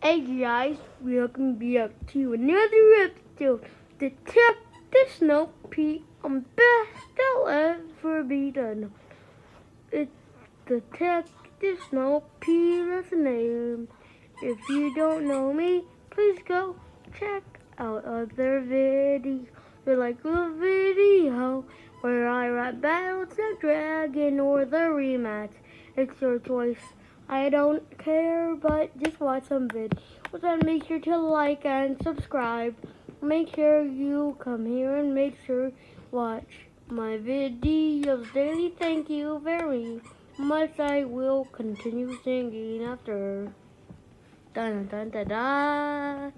Hey guys, welcome back to another episode. The Snow Pea, I'm best I'll ever be done. It's Detective Snow Pea, that's the name. If you don't know me, please go check out other videos. Like the video where I rap battles the dragon or the rematch. It's your choice. I don't care, but just watch some videos. And make sure to like and subscribe. Make sure you come here and make sure watch my videos daily. Thank you very much. I will continue singing after. Dun dun dun dun.